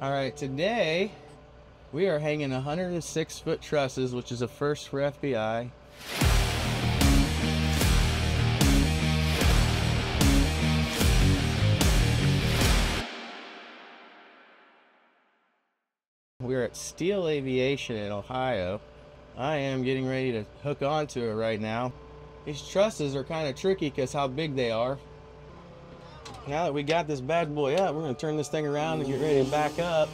All right, today we are hanging 106 foot trusses, which is a first for FBI. We're at Steel Aviation in Ohio. I am getting ready to hook onto it right now. These trusses are kind of tricky because how big they are. Now that we got this bad boy up, we're to turn this thing around and get ready to back up.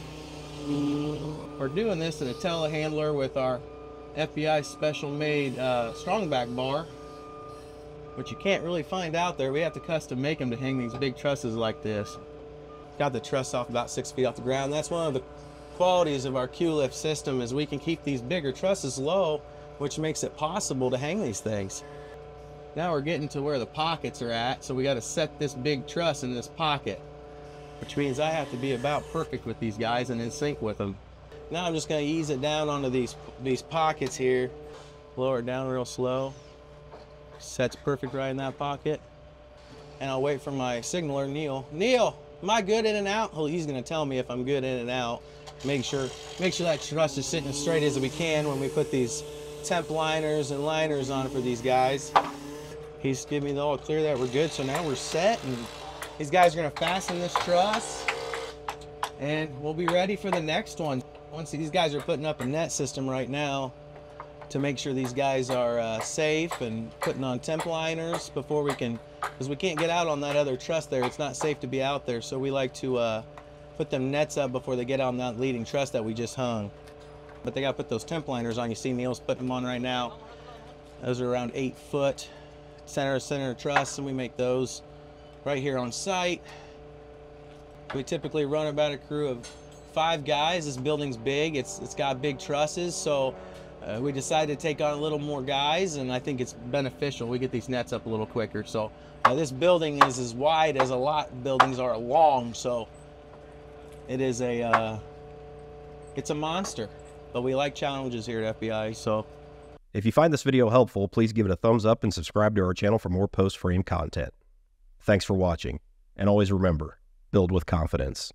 We're doing this in a telehandler with our FBI special made uh, strong back bar, which you can't really find out there. We have to custom make them to hang these big trusses like this. Got the truss off about six feet off the ground. That's one of the qualities of our QLYFT system is we can keep these bigger trusses low, which makes it possible to hang these things. Now we're getting to where the pockets are at, so we got to set this big truss in this pocket, which means I have to be about perfect with these guys and in sync with them. Now I'm just to ease it down onto these these pockets here, lower it down real slow. Sets perfect right in that pocket. And I'll wait for my signaler, Neil. Neil, am I good in and out? Well, he's to tell me if I'm good in and out. Make sure, make sure that truss is sitting as straight as we can when we put these temp liners and liners on for these guys. He's giving me the all clear that we're good. So now we're set and these guys are gonna fasten this truss and we'll be ready for the next one. Once these guys are putting up a net system right now to make sure these guys are uh, safe and putting on temp liners before we can, because we can't get out on that other truss there. It's not safe to be out there. So we like to uh, put them nets up before they get on that leading truss that we just hung. But they gotta put those temp liners on. You see Neil's putting them on right now. Those are around eight foot center of center truss and we make those right here on site. We typically run about a crew of five guys. This building's big. It's it's got big trusses, so uh, we decided to take on a little more guys, and I think it's beneficial. We get these nets up a little quicker. So uh, this building is as wide as a lot of buildings are long, so it is a uh, it's a monster. But we like challenges here at FBI, so if you find this video helpful, please give it a thumbs up and subscribe to our channel for more post-frame content. Thanks for watching, and always remember, build with confidence.